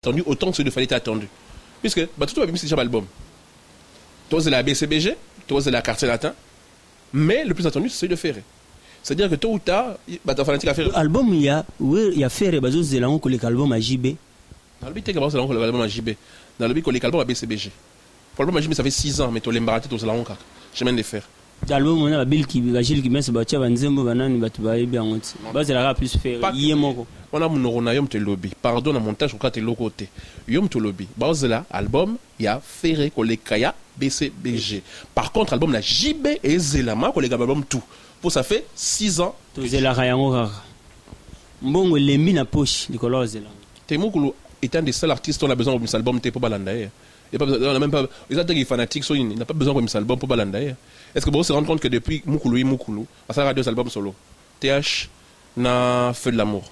attendu autant que ce qu'il fallait être attendu. Puisque, bah, tout le monde a déjà l'album. Toi, c'est la BCBG, toi, c'est la quartier latin. Mais le plus attendu, c'est celui de Ferré. C'est-à-dire que tôt ou tard, bah, t'as fanatique à Ferré. Album, il y a, oui, il y a Ferré, bah, c'est là, on collègue album à JB. Dans le but, c'est l'album à JB. Dans le but, collègue album à BCBG. Pour l'album à JB, ça fait 6 ans, mais tu l'as embarrassé, tu l'as Je mène les faire. Album on a babil ki bajili kimesa batia banzembo banani bato bayebi yango ti bazelaka plus faire ye moko. Wana monoko na yo moto elobi pardon na montage kokata eloko te yo moto olobi bazela album ya fere koleka ya bcbg par contre album na jb ezelama koleka album tout. Po ça fait 6 ans. Tozelaka yango kaka mbongo elembi na poche likolo te des seuls artistes on a besoin de album te po balanda ye il n'a même pas, ils ont des fanatiques, il n'a pas besoin de album pour balander. Est-ce que vous se rendre compte que depuis Moukoulou Moukoulou, ça a deux albums solo TH n'a Feu de l'amour?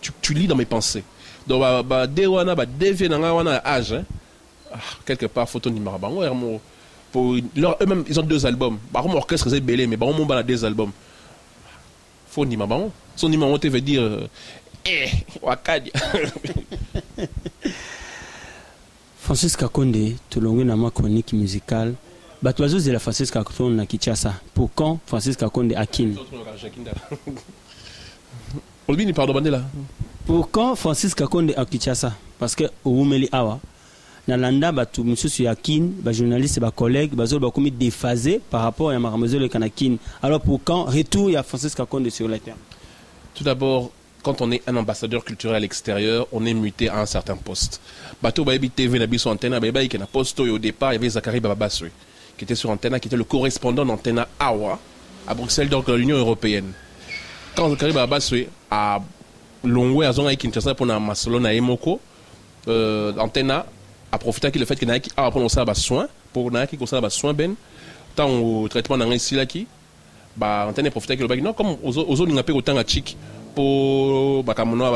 Tu, tu lis dans mes pensées. Donc, bah, bah, dès wana, bah, dès wana âge, hein. ah, quelque part, photo ni marabango, pour leur, eux-mêmes, ils ont deux albums. Bah, comme orchestre, c'est belé, mais bah, on a deux albums. Faut ni marabango. Son ni marabango, veut dire, euh, eh, wakadi. francis kakonde tolongwe na mwa chronique musicale. Bato bazozela francis kakonde na kinshasa. Pour quand francis kakonde akini olobi ni pardon bandela pour quand francis kakonde a kinshasa? Parce que owumeli awa nalanda bato mosusu ya kine bajournaliste bacollègue bazoloba bakomi déphasé par rapport ezoleka na kine alors pour quand retour ya francis kakonde sur le terme tout d'abord quand on est un ambassadeur culturel à l'extérieur, on est muté à un certain poste. Bateau Baby TV n'a sur antenne, Baby qui poste au départ, il y avait Zachary Bababasui, qui était sur antenne, qui était le correspondant d'antenne AWA à Bruxelles, donc l'Union européenne. Quand Zachary Bababasui a longé à Zonga Kinshasa pour na Masolona Emoko, euh, antenne a profité que le fait qu'il a a prononcé à soin pour na qui concerne soin ben tant au traitement dans ici là qui bah antenne a profité que le bac non comme aux autres n'a pas autant à chic mpo bakamono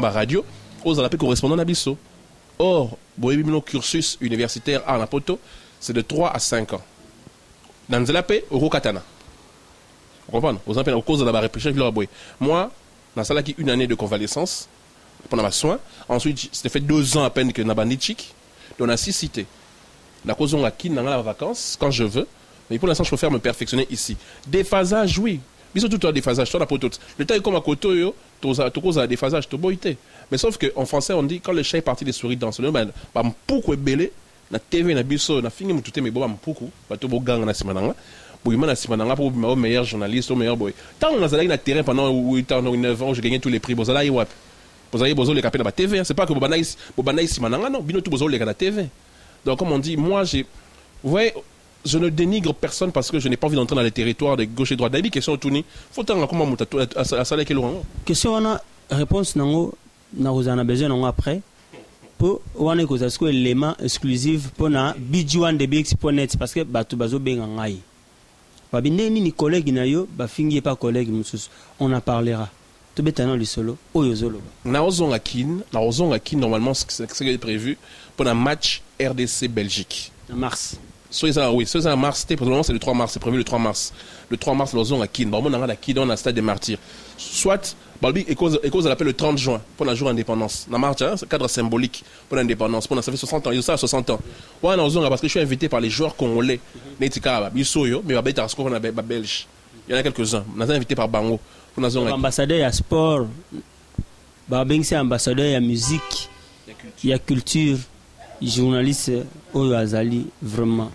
baradio ozala mpe correspondant na biso. Or boyebi bino cursus universitaire art na poto c'est de 3 à 5 ans. Na nzela mpe okokatana comprendre oza mpe okozala baréfléchir biloko boye. Moi nasalaki une année de convalescence pendant ma soin. Ensuite c'était fait deux ans à peine que na bandi chik donc na six cité nakozonga kini na nga na vacances quand je veux. Mais pour l'instant je préfère me perfectionner ici. Déphasage oui biso tout un déphasage poto le temps comme à koto yo. À déphasage mais sauf que français on dit quand le chat est parti des souris dans ce ben ba mpuku ebele na TV na biso na fingi mutute me boba mpuku bato bo ganga na na nsima mpo au meilleur journaliste au meilleur boy. Ntango nazalaki na terrain pendant 8 ans 9 ans j'ai gagné tous les prix. Bozalaki wapi bozalaki bozoleka mpe na ba tv c'est pas que non. Bino na donc comme on dit moi j'ai vous je ne dénigre personne parce que je n'ai pas envie d'entrer dans les territoires de gauche et droite. D'ailleurs, question tournie. Faut tant comment monter à ça quel Question on a réponse nango na a besoin nango après. Pour wana ko zasko élément exclusif pour na bidjuan de bx.net parce que batu bazo benga ngai. Babinde ni collègue na yo ba fingi pas collègue mususu. On en parlera. tobetana lisolo oyo ozoloba na ozonga kin na ozonga kin normalement ce qui est prévu pour un match RDC Belgique en mars eza oui na mars te pour le moment c'est le 3 mars c'est prévu le 3 mars. Le 3 mars lozonga kine baomonanga na kine na stade des martyrs. Soit balobi ekozala mpe le 30 juin mpo na jour indépendance na marche cadre symbolique mpo na indépendance mpo na ça fait 60 ans ezosala 60 ans. Wana ozonga parce que je suis invité par les joueurs congolais. Neti kaka biso oyo mais babetaka soko mpona babelge. Il y en a quelques-uns. Naza invité par bango mpo nazonga ambassadeur ya sport. Babengisi ambassadeur ya musique ya culture. journaliste oyo azali vraiment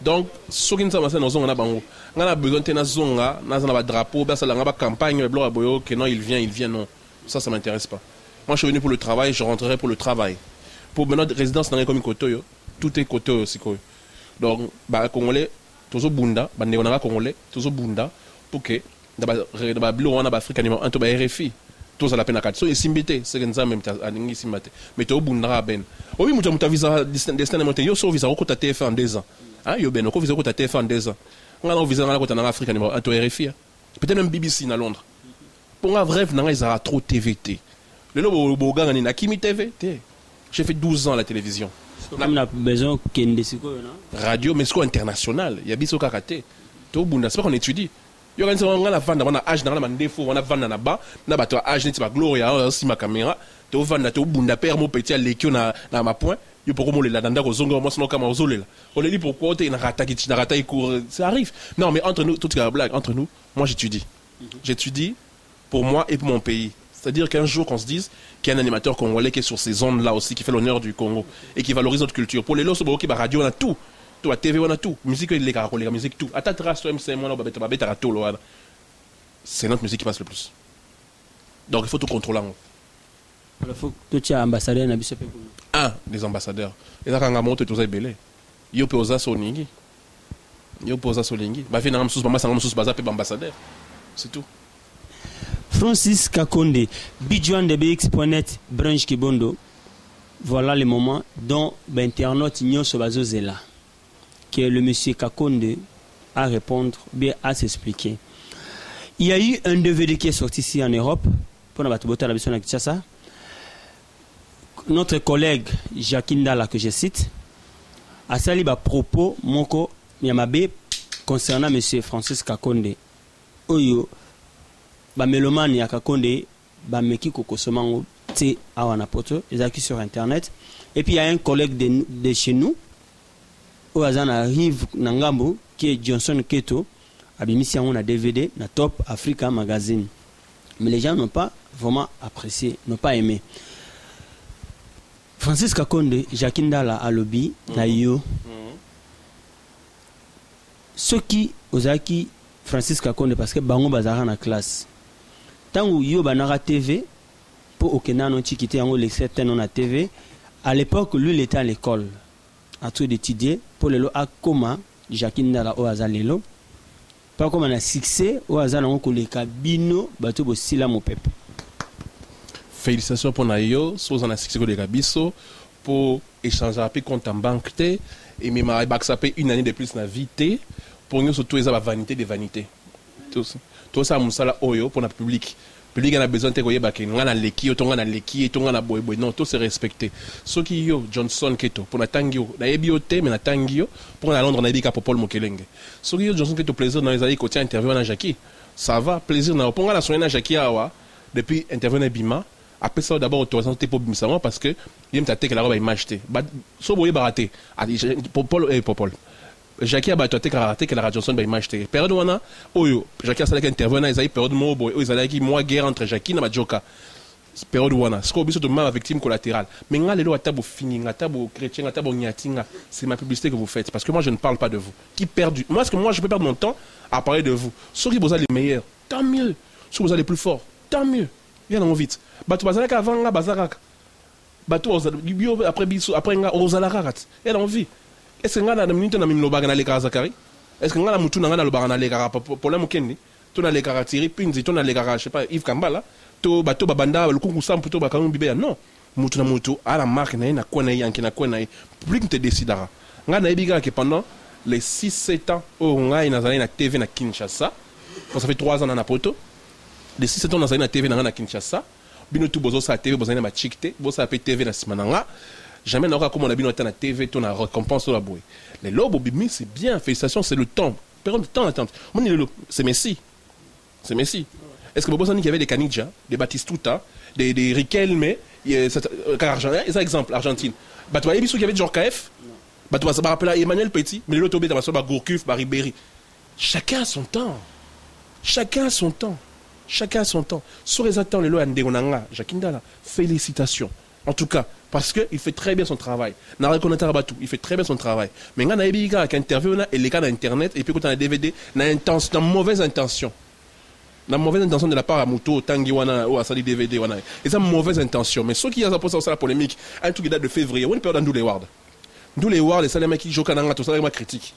donc soki nzambe asali nazonga na bango ngai na besoin te nazonga naza na badrapeau basalanga bacampagne biloko ya boye ok non il vient il vient non. Ça ça m'intéresse pas. Moi je suis venu pour le travail je rentrerai pour le travail. Pour maintenant résidence na ngai komi kote oyo tout est kote oyo sikoyo donc bacongolais tozobunda bandeko na nga congolais tozobunda pour ke na babiloko wana baafrika numéro 1 to ba rfi tozala mpe na kati so esimbi te seke nzambe alingi esimba te mais tobundaka bene obi moto ya moto avisa destin mo te yo so ovisa okota tf en deux ans. Hein, yo bene okovisa okota tf en deux ans. Nga na ovisa nga nakota nanga afrika numéro to rfi peut-être même bbc na londres. Mpo nga rêve na nga ezalaka trop tv te lelo boganga nini nakimi tv te j'ai fait 12 ans à la télévision. Na besoin kende sikoyo radio mais sikoyo international? Ya biso kaka te tobunda c'est pas qu'on étudie yo kanisa nga na vanda wana age na nga na mandefu wana vanda na ba na bato ya age neti bagloria oyo osima caméra. Tovanda tobunda père mo petit aleki yo na, na mapoint yo poko molela na ndako ozonga mwasi nokama ozolela oleli pourquoi ote narataki narataki cour ça arrive. Non mais entre nous tout la blague entre nous moi j'étudie. J'étudie pour moi et pour mon pays. C'est-à-dire qu'un jour qu'on se dise qu'il y a un animateur congolais qui est sur ces ondes là aussi qui fait l'honneur du Congo et qui valorise notre culture. Pour les lots qui radio on a tout tv wana tout. Musique musique tout. Ata trace c'est notre musique qui passe le plus. Donc il faut tout contrôler il faut totia ambassadeur na biso mpe un des ambassadeurs. Yo oza yo oza baza c'est tout. Francis kakonde bijuan de bx.net branche kibondo. Voilà le moment dont bainternaute nyonso bazozela que le monsieur Kakonde à répondre, bien à s'expliquer. Il y a eu un DVD qui est sorti ici en Europe, pour Notre collègue Jacques Ndala, que je cite, a sali ba propos moko yamabe concernant monsieur Francis Kakonde. Oyo ba mélomane ya Kakonde ba meki kokosomango te awana poto, ils sur internet. Et puis il y a un collègue de, de chez nous oyo aza na rive na ngambo qui johnson keto abimisi yango na dvd na top africa magazine mais les gens n'ont pas vraiment apprécié n'ont pas aimé francis kakonde jacki ndala alobi mm -hmm. na yo mm -hmm. soki ozalaki francis kakonde parce que bango bazalaka na classe ntango yo banaka tv mpo okende ano tiki te yango lexer teno na tv à l'époque lui il était à l'école en train d'étudier pour lelo akoma jacquine ndala oyo aza lelo mpo akóma na succès oyo aza nango koleka bino bato bosila mopepe félicitation mpo na yo so oza na succès koleka biso mpo échangeaka mpe compte en banque te ememaka ebakisa une année de plus na vie te mpo nyonso to eza bavanité de vanité tosala mosala oyo mpo na public a besoin te koyeba ke nga naleki yo to nga naleki ye to nga na boyeboye non to se respecte soki yo johnson keto mpo natangi yo nayebi yo te me natangi yo mpo na londres nayebi ka popol mokelenge soki yo johnson keto plaisir na yo ezali kotia interview wana jacki ça va plaisir na yo mpo nga na songi na jacki awa depuis interview na ebima apesa yo d'abord autorisation te ngo parce que ye mta atekelaka baimage te so boyebaka te popol eh, popol jacki ya bato atekaka atekelaka johnson baimage te période wana oyo jacki asalaki interview wana ezalaki période moko boye oyo ezalaki mwa guerre entre jacki na bajoka période wana sikoyo biso tomema victime collatérale mais nga lelo ata bofingi nga ata bochrétien ata bonyati nga c'est ma publicité que vous faites parce que moi je ne parle pas de vous qui perd moi est-ce que moi je peux perdre mon temps à parler de vous soki boza les meilleurs tant mieux soki boza les plus forts tant mieux viens nango vite bato bazalaki avant nga baza kaka bato bio après biso après nga ozala kaka te ya nango vie est ce que nga na minute na mimilobaka nalekaka zakari? Est ce que nga na mutu na nga nalobaka nalekaka problème okendi to nalekaka tiri pinzi to nalekaka je sais pas yves kambala. To bato babanda lukungu sampu to bakangu bibeya non mutu na mutu ala marke na ye na kue na ye na kue na ye. Te décidera. Nga nayebi kaka ke pendant les 6 7 ans oyo ngai nazalaki na tv na kinshasa. Bon ça fait 3 ans na poto les 6 7 ans nazalaki na tv na nga na kinshasa. Bino tu bozosala tv bozali na bachik te bosala mpe tv na nsima nga jamais naoka comme on a bien na tv to na récompense la boue les lobes bimi c'est bien. Félicitations c'est le temps. Période de temps d'attente. C'est Messi. C'est Messi. Est-ce que Bobo Sani qui avait des Canidja des Batistuta des, des Riquelme euh, c'est exemple Argentine. Bah tu vois il y avait genre KF bah tu vas rappeler Emmanuel Petit mais l'autre tobé dans ma Gourcuff Baribéry chacun a son temps. Chacun a son temps. Chacun a son temps. Sur les attentes les lois Ndéonanga Jacques Ndala félicitations en tout cas parce qu'il fait très bien son travail. Il fait très bien son travail. Mais on a une interview, et les cas d'internet, et puis quand on a DVD, on a une mauvaise intention. La mauvaise intention de la part à Mouto, Tangi Wana, ou à Sali DVD, Wana. Et ça, mauvaise intention. Mais ceux qui ont posé ça la polémique, un truc qui date de février, on peur dans wards. D'où les salariés qui jouent Kananga, tout ça, critique.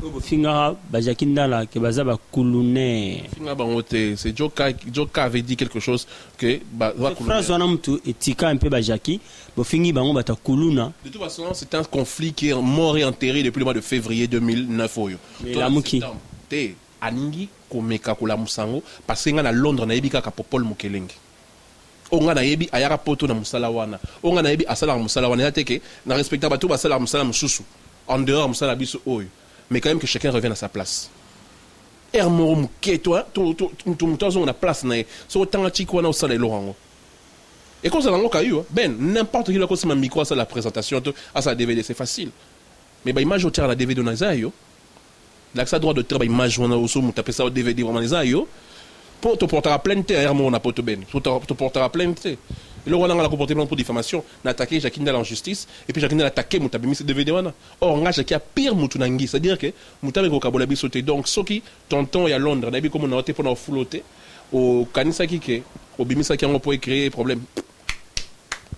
Bofingaka bajaki ndala ke baza bakulune finga bango te c'est joka joka avait dit quelque chose que phrase wana mutu etika mpe bajaki bofingi bango bato kuluna de toute façon c'est un conflit qui est mort et enterré depuis le mois de février 2009 oyo. Elamuki te aningi komeka kolamusa yango parce que nga na londres nayebi kaka popole mokelenge oyo nga nayebi ayaka poto na mosala wana. Oyo nga nayebi asalaka mosala wana. Eza te ke na respecta bato basalaka mosala mosusu en dehors mosala biso oyo mais quand même que chacun revienne à sa place. azonga na place na ye soki otanga tiki wana osala eloko yango ekozala yango kayo ben n'importe qui lokosima micro asala présentation to asala dvd c'est facile. Mais baimage otiaka na dvd wana eza yo. Lakisa droit d'auteur baimage wana oso moto apesa o dvd vraiment eza yo. Mpo toportaka plainte te ere moko na poto bene toportaka plainte te eloko wana nga na koporte plainte pour diffamation na attaqué jacques ndala en justice et puis jacques ndala attaqué moto abimisi dvd wana or nga jacques a pire motu na ngi c'est à dire que moto abe kokabola biso te donc soki tonton ya londres. Nayebi komona yo te mpona ofulo te okanisaki ke obimisaki yango mpo ecréer problème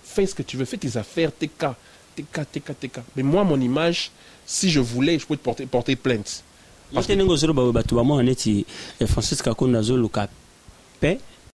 fais ce que tu veux fais tes affaires tes cas tes cas tes cas tes cas mais moi mon image si je voulais je pouvais te porter, porter plainte. Parce que ndenge ozoloba bato bamona neti francis kakonda azoluka pe